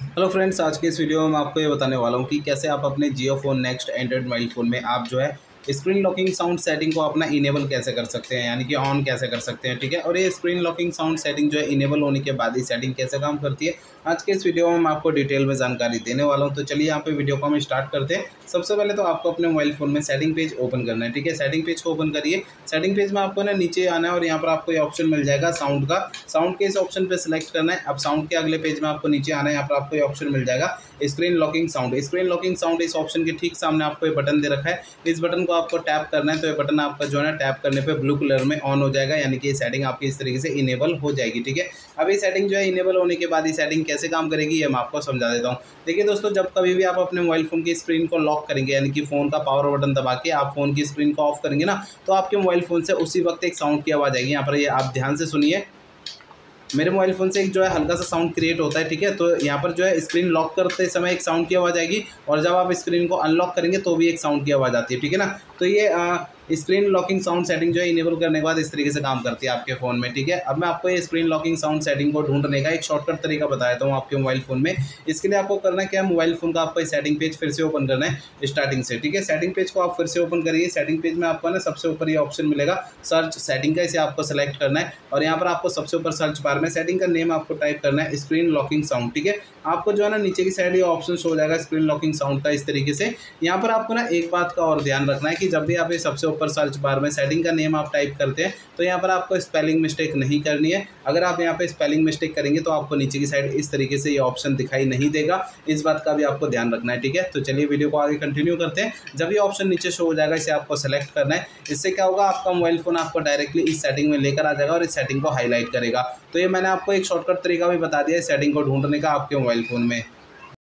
Hello friends आज के इस वीडियो में मैं आपको ये बताने वाला हूँ कि कैसे आप अपने Jio phone next Android mobile phone में आप जो है स्क्रीन लॉकिंग साउंड सेटिंग को अपना इनेबल कैसे कर सकते हैं? यानी कि ऑन कैसे कर सकते हैं? ठीक है? और ये स्क्रीन लॉकिंग साउंड सेटिंग जो है, इनेबल होने के बाद ही सेटिंग कैसे काम करती है? आज के इस वीडियो में मैं आपको डिटेल में जानकारी देने वाला हूँ। तो चलिए यहाँ पे वीडियो को हम स्टार्ट करते हैं। सबसे पहले तो आपको अपने मोबाइल फ़ोन में सेटिंग पेज ओपन करना है। ठीक है? सेटिंग पेज को ओपन करिए। सेटिंग पेज में आपको ना नीचे आना है और यहाँ पर आपको ये ऑप्शन मिल जाएगा साउंड का। साउंड के इस ऑप्शन पर सिलेक्ट करना है। अब साउंड के अगले पेज में आपको नीचे आना है। यहाँ पर आपको ये ऑप्शन मिल जाएगा screen locking sound. Screen locking sound इस ऑप्शन के ठीक सामने आपको ये बटन दे रखा है। इस बटन को आपको टैप करना है तो ये बटन आपका जो है ना टैप करने पे ब्लू कलर में ऑन हो जाएगा, यानी कि ये सेटिंग आपकी इस तरीके से इनेबल हो जाएगी, ठीक है? अब ये सेटिंग जो है इनेबल होने के बाद ये सेटिंग कैसे काम करेगी, ये मैं आपको समझा देता हूँ। देखिए दोस्तों, जब कभी भी आप अपने मोबाइल फ़ोन की स्क्रीन को लॉक करेंगे, यानी कि फ़ोन का पावर बटन दबा के आप फ़ोन की स्क्रीन को ऑफ़ करेंगे ना तो आपके मोबाइल फ़ोन से उसी वक्त एक साउंड की आवाज़ आएगी। यहाँ पर ये आप ध्यान से सुनिए। मेरे मोबाइल फ़ोन से एक जो है हल्का सा साउंड क्रिएट होता है, ठीक है? तो यहाँ पर जो है स्क्रीन लॉक करते समय एक साउंड की आवाज़ आएगी और जब आप स्क्रीन को अनलॉक करेंगे तो भी एक साउंड की आवाज़ आती है, ठीक है ना? तो ये स्क्रीन लॉकिंग साउंड सेटिंग जो है इनेबल करने के बाद इस तरीके से काम करती है आपके फ़ोन में, ठीक है? अब मैं आपको ये स्क्रीन लॉकिंग साउंड सेटिंग को ढूँढने का एक शॉर्टकट तरीका बता देता हूँ आपके मोबाइल फ़ोन में। इसके लिए आपको करना क्या है? मोबाइल फ़ोन का आपको सेटिंग पेज फिर से ओपन करना है स्टार्टिंग से, ठीक है? सेटिंग पेज को आप फिर से ओपन करिए। सेटिंग पेज में आपको ना सबसे ऊपर ये ऑप्शन मिलेगा सर्च सेटिंग का इसे आपको सेलेक्ट करना है और यहाँ पर आपको सबसे ऊपर सर्च बार में सेटिंग का नेम आपको टाइप करना है स्क्रीन लॉकिंग साउंड ठीक है? आपको जो है ना नीचे की साइड ये ऑप्शन हो जाएगा स्क्रीन लॉकिंग साउंड का इस तरीके से। यहाँ पर आपको ना एक बात का और ध्यान रखना है कि जब भी आप ये सबसे ऊपर सर्च बार में सेटिंग का नेम आप टाइप करते हैं तो यहाँ पर आपको स्पेलिंग मिस्टेक नहीं करनी है। अगर आप यहाँ पे स्पेलिंग मिस्टेक करेंगे तो आपको नीचे की साइड इस तरीके से ये ऑप्शन दिखाई नहीं देगा। इस बात का भी आपको ध्यान रखना है, ठीक है? तो चलिए वीडियो को आगे कंटिन्यू करते हैं। जब ये ऑप्शन नीचे शो हो जाएगा, इसे आपको सेलेक्ट करना है। इससे क्या होगा, आपका मोबाइल फ़ोन आपको डायरेक्टली इस सेटिंग में लेकर आ जाएगा और इस सेटिंग को हाईलाइट करेगा। तो ये मैंने आपको एक शॉर्टकट तरीका भी बता दिया है सेटिंग को ढूँढने का आपके मोबाइल फ़ोन में।